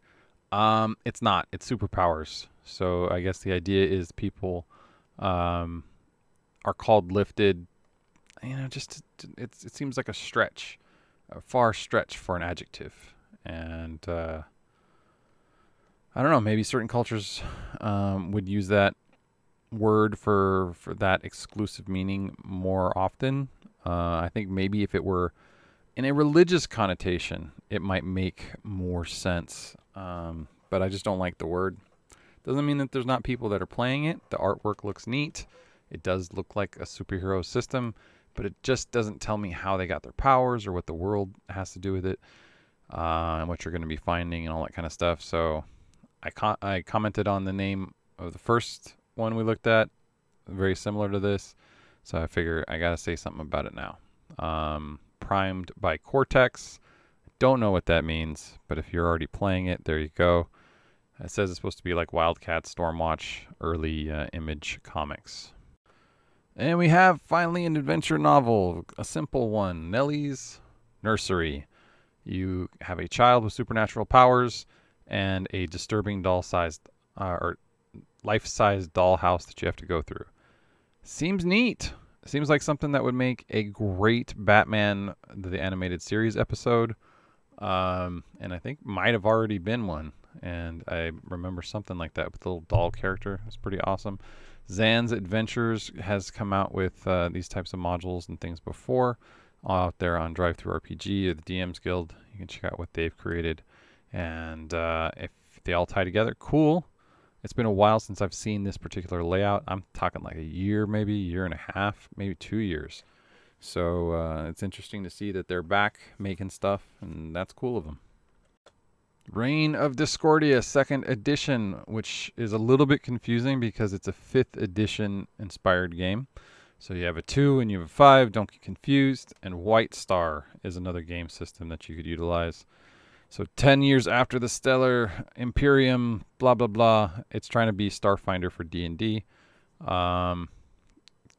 Um, it's not. It's superpowers. So I guess the idea is people um, are called lifted. You know, just it seems like a stretch, a far stretch for an adjective, and uh, I don't know. Maybe certain cultures um, would use that word for for that exclusive meaning more often. Uh, I think maybe if it were in a religious connotation, it might make more sense. Um, but I just don't like the word. Doesn't mean that there's not people that are playing it. The artwork looks neat. It does look like a superhero system, but it just doesn't tell me how they got their powers or what the world has to do with it, uh, and what you're going to be finding and all that kind of stuff. So I, con- I commented on the name of the first one we looked at, very similar to this. So I figure I got to say something about it now. Um, primed by Cortex. Don't know what that means, but if you're already playing it, there you go. It says it's supposed to be like Wildcat, Stormwatch, early uh, image comics. And we have finally an adventure novel, a simple one Nellie's Nursery. You have a child with supernatural powers and a disturbing doll sized uh, or life sized dollhouse that you have to go through. Seems neat. Seems like something that would make a great Batman the animated series episode. Um, and I think might have already been one. And I remember something like that with the little doll character. It's pretty awesome. Zan's Adventures has come out with uh, these types of modules and things before out there on DriveThruRPG or the DMs Guild. You can check out what they've created. And uh, if they all tie together, cool. It's been a while since I've seen this particular layout. I'm talking like a year, maybe year and a half, maybe two years. So uh, it's interesting to see that they're back making stuff, and that's cool of them. Reign of Discordia, second edition, which is a little bit confusing because it's a fifth edition inspired game. So you have a two and you have a five, don't get confused. And White Star is another game system that you could utilize. So 10 years after the Stellar Imperium, blah blah blah. It's trying to be Starfinder for D&D. Um,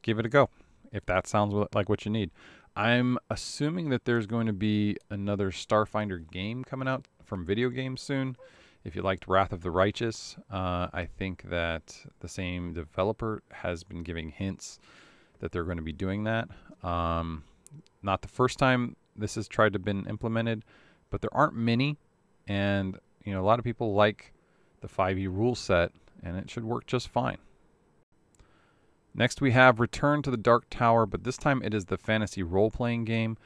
give it a go if that sounds like what you need. I'm assuming that there's going to be another Starfinder game coming out from video games soon. If you liked Wrath of the Righteous, uh, I think that the same developer has been giving hints that they're going to be doing that. Um, not the first time this has tried to been implemented but there aren't many, and you know a lot of people like the 5e rule set, and it should work just fine. Next we have Return to the Dark Tower, but this time it is the fantasy role-playing game.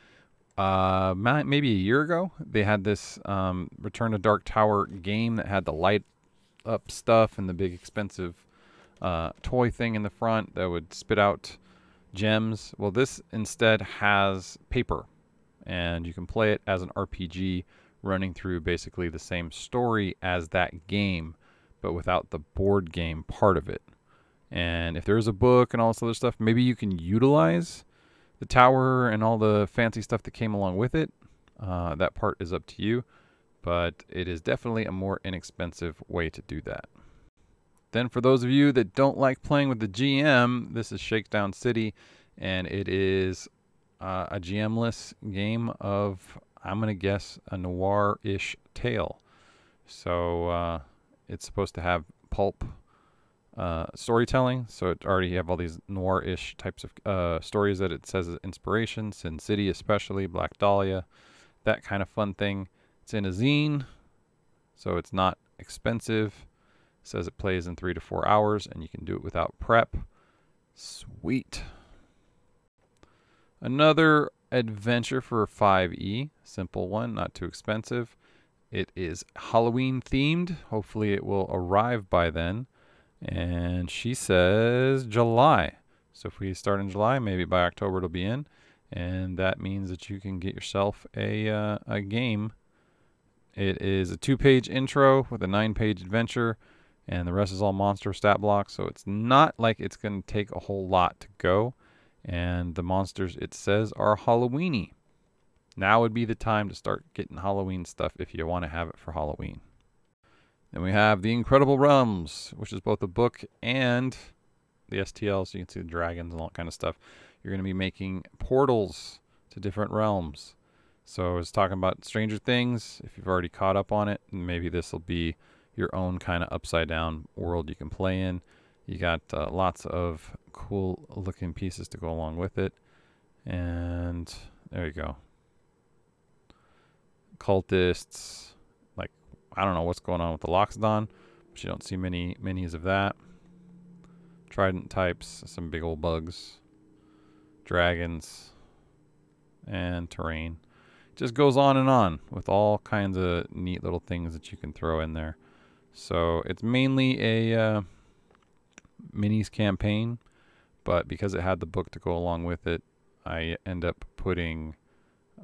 Uh, maybe a year ago, they had this um, Return to Dark Tower game that had the light up stuff and the big expensive uh, toy thing in the front that would spit out gems. Well, this instead has paper and you can play it as an RPG running through basically the same story as that game, but without the board game part of it. And if there's a book and all this other stuff, maybe you can utilize the tower and all the fancy stuff that came along with it. Uh, that part is up to you, but it is definitely a more inexpensive way to do that. Then, for those of you that don't like playing with the GM, this is Shakedown City, and it is uh, a GM-less game of, I'm going to guess, a noir-ish tale. So uh, it's supposed to have pulp uh, storytelling. So it already have all these noir-ish types of uh, stories that it says is inspiration. Sin City, especially Black Dahlia, that kind of fun thing. It's in a zine, so it's not expensive. It says it plays in three to four hours, and you can do it without prep. Sweet. Another adventure for 5e, simple one, not too expensive. It is Halloween themed. Hopefully, it will arrive by then. And she says July. So, if we start in July, maybe by October it'll be in. And that means that you can get yourself a, uh, a game It is a two-page intro with a nine-page adventure, and the rest is all monster stat blocks. So it's not like it's going to take a whole lot to go. And the monsters it says are Halloweeny. Now would be the time to start getting Halloween stuff if you want to have it for Halloween. Then we have The Incredible Realms, which is both a book and the STL, so you can see the dragons and all that kind of stuff. You're going to be making portals to different realms. So I was talking about Stranger Things. If you've already caught up on it, maybe this will be your own kind of upside down world you can play in. You got uh, lots of cool looking pieces to go along with it. And there you go. Cultists, like I don't know what's going on with the Loxodon, but you don't see many minis of that. Trident types, some big old bugs, dragons, and terrain. Just goes on and on with all kinds of neat little things that you can throw in there. So it's mainly a uh, minis campaign, but because it had the book to go along with it, I end up putting,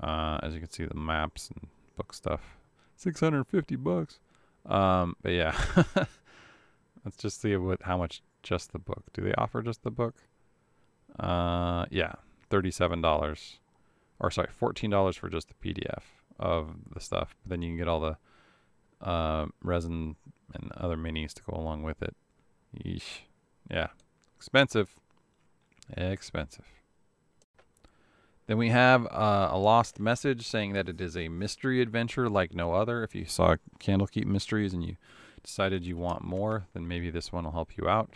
uh, as you can see, the maps and book stuff. 650 bucks. Um, but yeah, let's just see what how much just the book. Do they offer just the book? Uh, yeah, thirty-seven dollars, or sorry, fourteen dollars for just the PDF of the stuff. But then you can get all the uh, resin and other minis to go along with it. Yeesh. Yeah, expensive. Expensive. Then we have uh, a lost message saying that it is a mystery adventure like no other. If you saw Candlekeep Mysteries and you decided you want more, then maybe this one will help you out.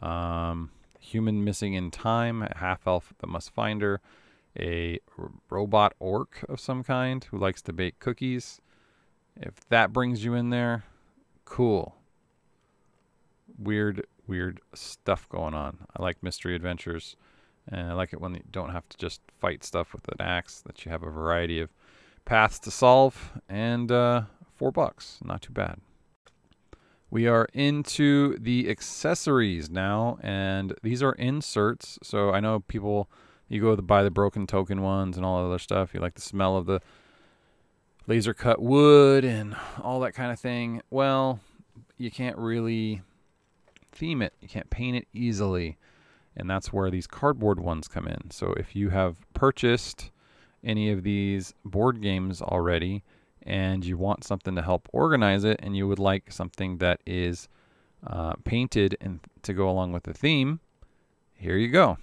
Um, human missing in time, a half elf that must find her, a robot orc of some kind who likes to bake cookies. If that brings you in there, cool. Weird, weird stuff going on. I like mystery adventures, and I like it when you don't have to just fight stuff with an axe, that you have a variety of paths to solve, and uh, four bucks. Not too bad. We are into the accessories now, and these are inserts. So I know people, you go to buy the broken token ones and all that other stuff. You like the smell of the laser cut wood and all that kind of thing. Well, you can't really theme it, you can't paint it easily. And that's where these cardboard ones come in. So if you have purchased any of these board games already, and you want something to help organize it and you would like something that is uh, painted and to go along with the theme, here you go.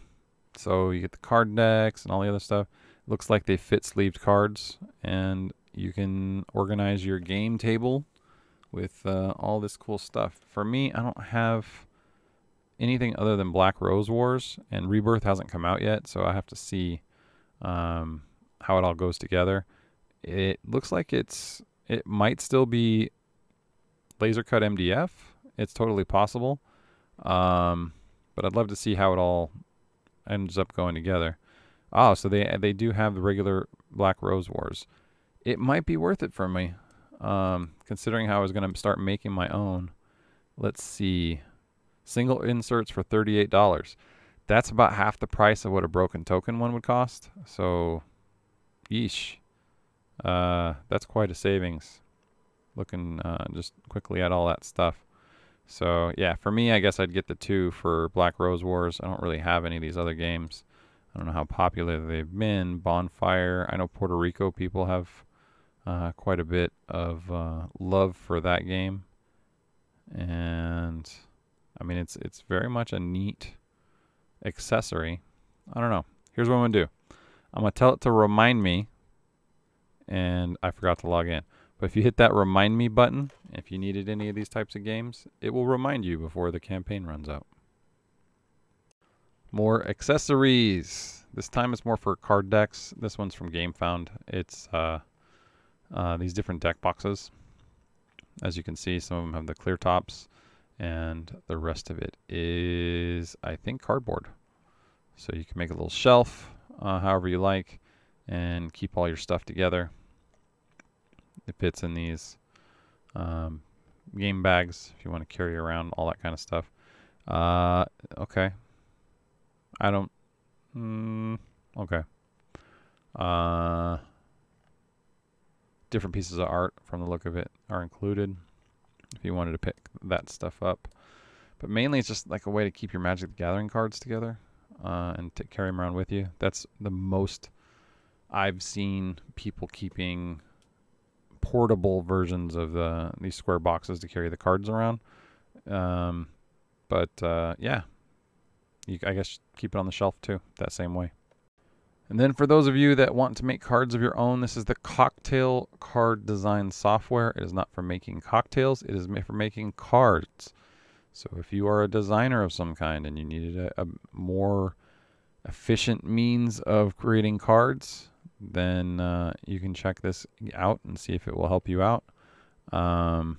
So you get the card decks and all the other stuff. Looks like they fit sleeved cards and you can organize your game table with uh, all this cool stuff. For me, I don't have anything other than Black Rose Wars and Rebirth hasn't come out yet, so I have to see um, how it all goes together. It looks like it's it might still be laser cut MDF. It's totally possible. Um, but I'd love to see how it all ends up going together. Oh, so they they do have the regular Black Rose Wars. It might be worth it for me, um, considering how I was going to start making my own. Let's see, single inserts for thirty-eight dollars. That's about half the price of what a broken token one would cost. So, yeesh. Uh, that's quite a savings. Looking uh, just quickly at all that stuff. So yeah, for me, I guess I'd get the two for Black Rose Wars. I don't really have any of these other games. I don't know how popular they've been. Bonfire. I know Puerto Rico people have uh, quite a bit of uh, love for that game, and I mean it's it's very much a neat accessory. I don't know. Here's what I'm gonna do. I'm gonna tell it to remind me and I forgot to log in. But if you hit that remind me button, if you needed any of these types of games, it will remind you before the campaign runs out. More accessories. This time it's more for card decks. This one's from GameFound. It's uh, uh, these different deck boxes. As you can see, some of them have the clear tops, and the rest of it is, I think, cardboard. So you can make a little shelf, uh, however you like, and keep all your stuff together. It fits in these um, game bags if you want to carry around all that kind of stuff. Uh, okay. I don't. Mm, okay. Uh, different pieces of art from the look of it are included if you wanted to pick that stuff up. But mainly it's just like a way to keep your Magic the Gathering cards together uh, and to carry them around with you. That's the most I've seen people keeping portable versions of the these square boxes to carry the cards around. Um, but uh, yeah, you, I guess keep it on the shelf too, that same way. And then for those of you that want to make cards of your own, this is the Cocktail Card Design software. It is not for making cocktails, it is for making cards. So if you are a designer of some kind and you needed a, a more efficient means of creating cards, then uh, you can check this out and see if it will help you out. Um,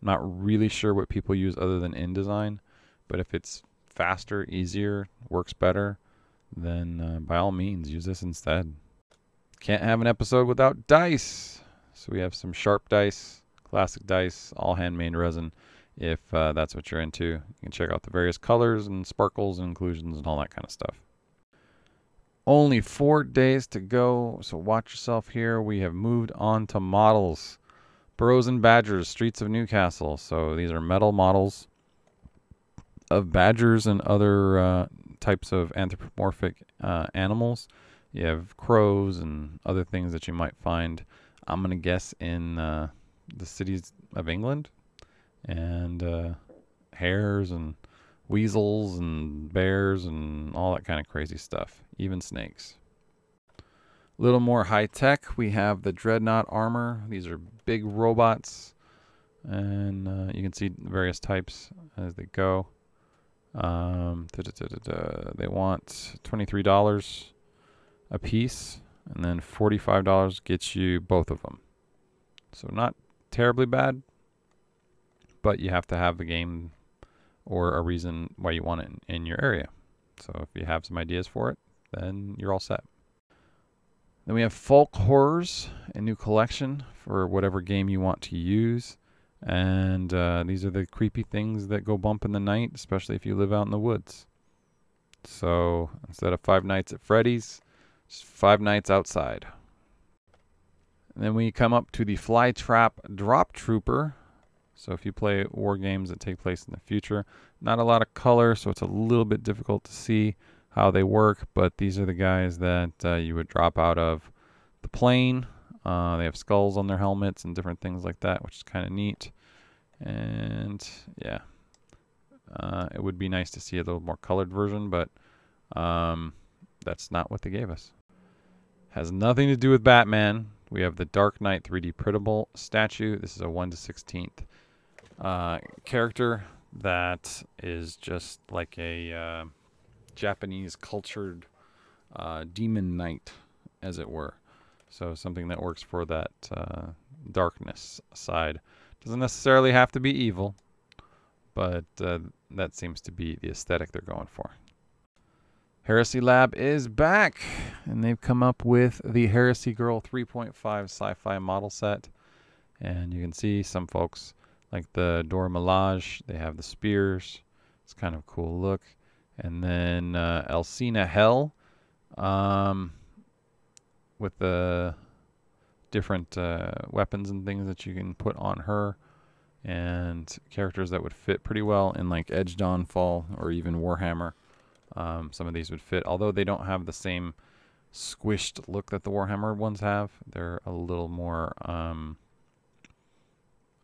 not really sure what people use other than InDesign, but if it's faster, easier, works better, then uh, by all means use this instead. Can't have an episode without dice. So we have some sharp dice, classic dice, all handmade resin. If uh, that's what you're into, you can check out the various colors and sparkles and inclusions and all that kind of stuff. Only four days to go, so watch yourself here. We have moved on to models. Burrows and Badgers, Streets of Newcastle. So these are metal models of badgers and other uh, types of anthropomorphic uh, animals. You have crows and other things that you might find. I'm gonna guess in uh, the cities of England, and uh, hares and weasels and bears and all that kind of crazy stuff. Even snakes. A little more high tech. We have the dreadnought armor. These are big robots, and uh, you can see various types as they go. Um, da, da, da, they want $23 a piece, and then $45 gets you both of them. So not terribly bad, but you have to have the game or a reason why you want it in, in your area. So if you have some ideas for it, then you're all set. Then we have Folk Horrors, a new collection for whatever game you want to use. And uh, these are the creepy things that go bump in the night, especially if you live out in the woods. So instead of Five Nights at Freddy's, just Five Nights Outside. And then we come up to the Flytrap Drop Trooper. So if you play war games that take place in the future, not a lot of color, so it's a little bit difficult to see how they work. But these are the guys that uh, you would drop out of the plane uh, they have skulls on their helmets and different things like that, which is kind of neat. And yeah, uh, it would be nice to see a little more colored version, but um, that's not what they gave us. Has nothing to do with Batman. We have the Dark Knight 3D printable statue. This is a 1 to 16th uh, character that is just like a uh, Japanese cultured uh, demon knight, as it were. So something that works for that uh, darkness side. Doesn't necessarily have to be evil, but uh, that seems to be the aesthetic they're going for. Heresy Lab is back, and they've come up with the Heresy Girl 3.5 sci-fi model set. And you can see some folks like the Dora Milaje, they have the spears. It's kind of cool look. And then uh, Elsina Hell. Um, with the different uh, weapons and things that you can put on her and characters that would fit pretty well in like Edge Dawnfall or even Warhammer. Um, some of these would fit, although they don't have the same squished look that the Warhammer ones have. They're a little more um,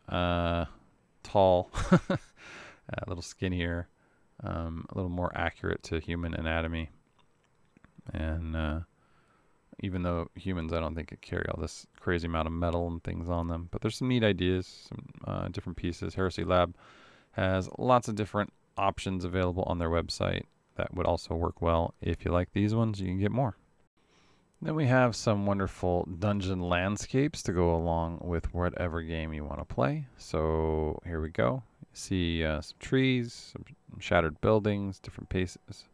uh, tall, a little skinnier, um, a little more accurate to human anatomy, and uh, even though humans I don't think could carry all this crazy amount of metal and things on them. But there's some neat ideas, some uh, different pieces. Heresy Lab has lots of different options available on their website that would also work well. If you like these ones, you can get more. Then we have some wonderful dungeon landscapes to go along with whatever game you want to play. So here we go. See uh, some trees, some shattered buildings, different pieces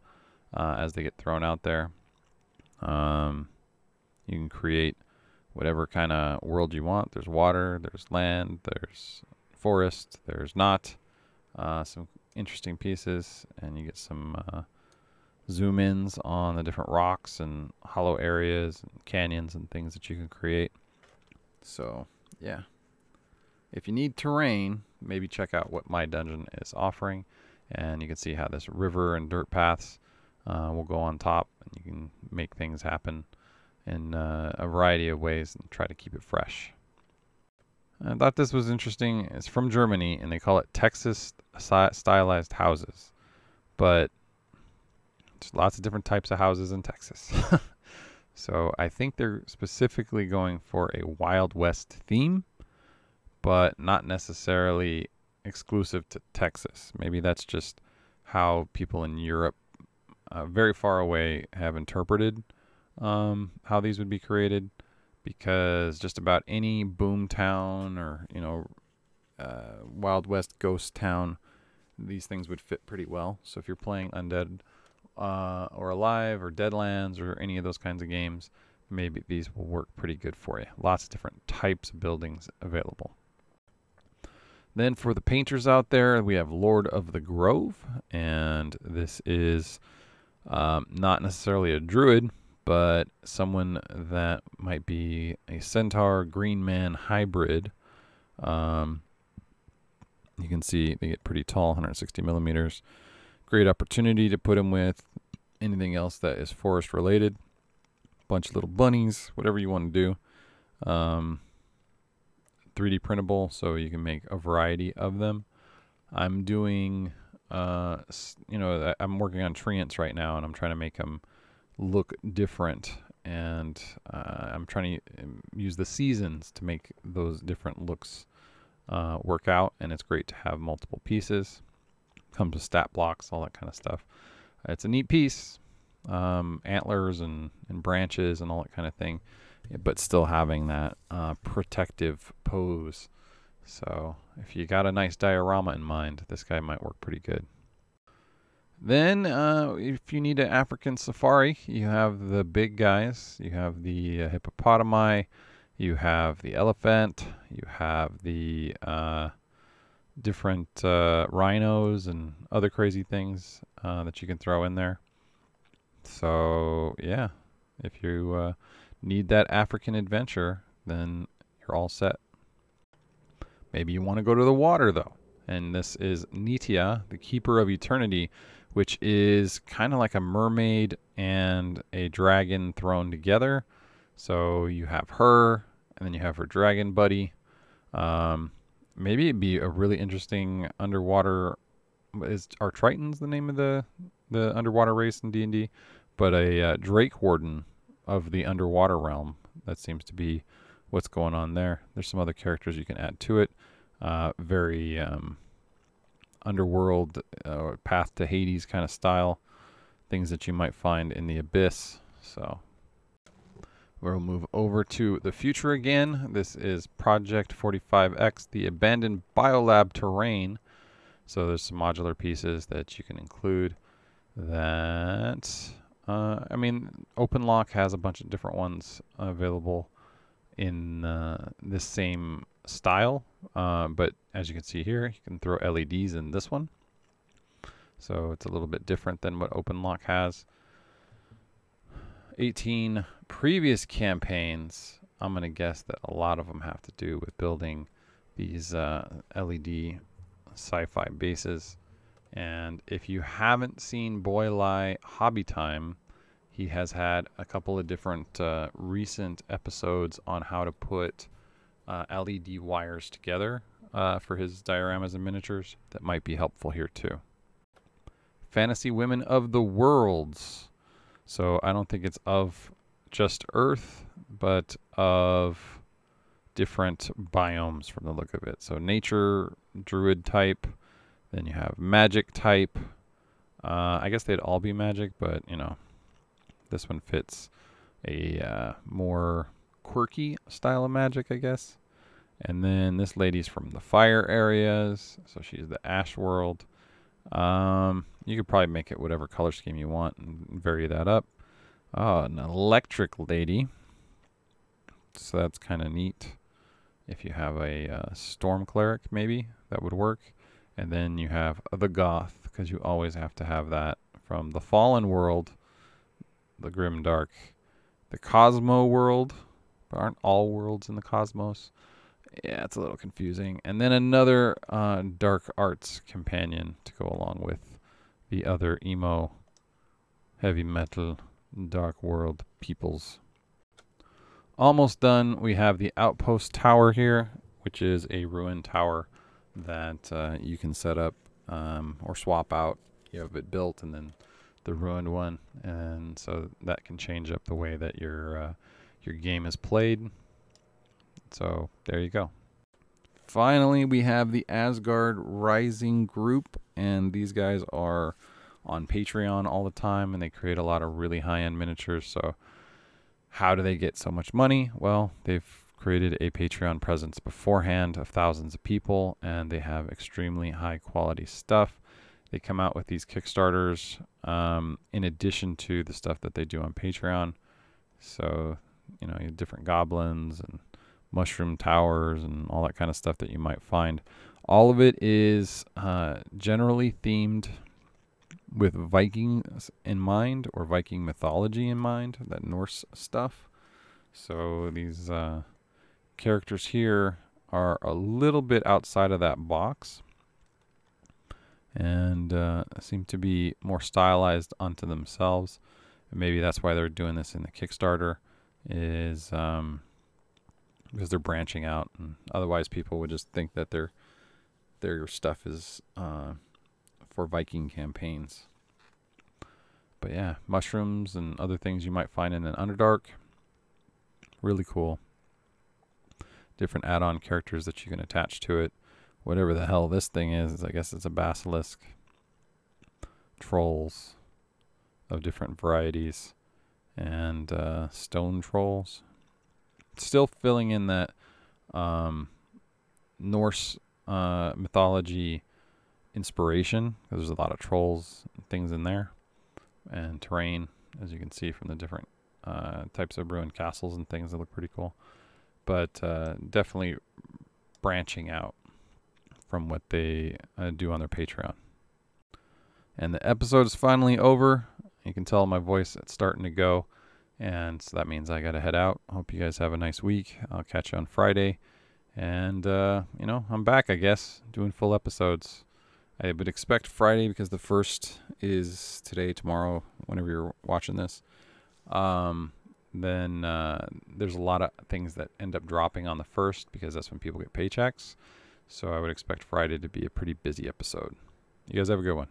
uh, as they get thrown out there. Um, you can create whatever kind of world you want. There's water, there's land, there's forest, there's not. Uh, some interesting pieces, and you get some uh, zoom ins on the different rocks and hollow areas and canyons and things that you can create. So, yeah. If you need terrain, maybe check out what my dungeon is offering. And you can see how this river and dirt paths uh, will go on top. And you can make things happen in uh, a variety of ways and try to keep it fresh. I thought this was interesting. It's from Germany, and they call it Texas stylized houses. But there's lots of different types of houses in Texas. so I think they're specifically going for a Wild West theme, but not necessarily exclusive to Texas. Maybe that's just how people in Europe, uh, very far away, have interpreted um, how these would be created because just about any boom town or you know uh, Wild West ghost town, these things would fit pretty well. So if you're playing Undead uh, or Alive or Deadlands or any of those kinds of games, maybe these will work pretty good for you. Lots of different types of buildings available. Then for the painters out there, we have Lord of the Grove, and this is um, not necessarily a druid, but someone that might be a centaur green man hybrid. Um, you can see they get pretty tall, 160 millimeters. Great opportunity to put them with anything else that is forest related. Bunch of little bunnies, whatever you want to do. Um, 3D printable, so you can make a variety of them. I'm doing, uh, you know, I'm working on treants right now, and I'm trying to make them look different and uh, I'm trying to um, use the seasons to make those different looks uh, work out and it's great to have multiple pieces comes with stat blocks all that kind of stuff. It's a neat piece um, antlers and, and branches and all that kind of thing but still having that uh, protective pose. So if you got a nice diorama in mind this guy might work pretty good then, uh, if you need an African safari, you have the big guys. You have the uh, hippopotami, you have the elephant, you have the uh, different uh, rhinos and other crazy things uh, that you can throw in there. So, yeah, if you uh, need that African adventure, then you're all set. Maybe you want to go to the water, though. And this is Netia, the Keeper of Eternity, which is kind of like a mermaid and a dragon thrown together. So you have her, and then you have her dragon buddy. Um, maybe it'd be a really interesting underwater. Is are Tritons the name of the the underwater race in D and D? But a uh, Drake Warden of the underwater realm. That seems to be what's going on there. There's some other characters you can add to it. Uh, very um, underworld uh, path to Hades kind of style things that you might find in the abyss. So we'll move over to the future again. This is Project 45X, the abandoned biolab terrain. So there's some modular pieces that you can include. That uh, I mean, OpenLock has a bunch of different ones available in uh, this same style. Uh, but as you can see here, you can throw LEDs in this one. So it's a little bit different than what OpenLock has. 18 previous campaigns, I'm going to guess that a lot of them have to do with building these uh, LED sci-fi bases. And if you haven't seen Boylei Hobby Time, he has had a couple of different uh, recent episodes on how to put uh, LED wires together uh, for his dioramas and miniatures that might be helpful here too. Fantasy Women of the Worlds. So I don't think it's of just Earth, but of different biomes from the look of it. So nature, druid type, then you have magic type. Uh, I guess they'd all be magic, but you know, this one fits a uh, more quirky style of magic, I guess. And then this lady's from the fire areas, so she's the ash world. Um, you could probably make it whatever color scheme you want and vary that up. Oh, an electric lady. So that's kind of neat. If you have a uh, storm cleric, maybe that would work. And then you have the goth, because you always have to have that from the fallen world, the grim dark, the Cosmo world, But aren't all worlds in the cosmos? Yeah, it's a little confusing. And then another uh, dark arts companion to go along with the other emo, heavy metal, dark world peoples. Almost done. We have the outpost tower here, which is a ruined tower that uh, you can set up um, or swap out. You have it built and then the ruined one, and so that can change up the way that your uh, your game is played. So there you go. Finally, we have the Asgard Rising group, and these guys are on Patreon all the time, and they create a lot of really high-end miniatures. So how do they get so much money? Well, they've created a Patreon presence beforehand of thousands of people, and they have extremely high quality stuff. They come out with these Kickstarters um, in addition to the stuff that they do on Patreon. So, you know, different goblins and mushroom towers and all that kind of stuff that you might find. All of it is uh, generally themed with Vikings in mind or Viking mythology in mind, that Norse stuff. So these uh, characters here are a little bit outside of that box and uh, seem to be more stylized unto themselves. And maybe that's why they're doing this in the Kickstarter, is um, because they're branching out, and otherwise people would just think that their their stuff is uh, for Viking campaigns. But yeah, mushrooms and other things you might find in an Underdark. Really cool. Different add-on characters that you can attach to it whatever the hell this thing is. I guess it's a basilisk. Trolls of different varieties and uh, stone trolls. Still filling in that um, Norse uh, mythology inspiration there's a lot of trolls and things in there and terrain as you can see from the different uh, types of ruined castles and things that look pretty cool but uh, definitely branching out from what they uh, do on their Patreon. And the episode is finally over. You can tell my voice it's starting to go. And so that means I got to head out. Hope you guys have a nice week. I'll catch you on Friday. And, uh, you know, I'm back, I guess, doing full episodes. I would expect Friday because the first is today, tomorrow, whenever you're watching this. Um, then uh, there's a lot of things that end up dropping on the first because that's when people get paychecks. So I would expect Friday to be a pretty busy episode. You guys have a good one.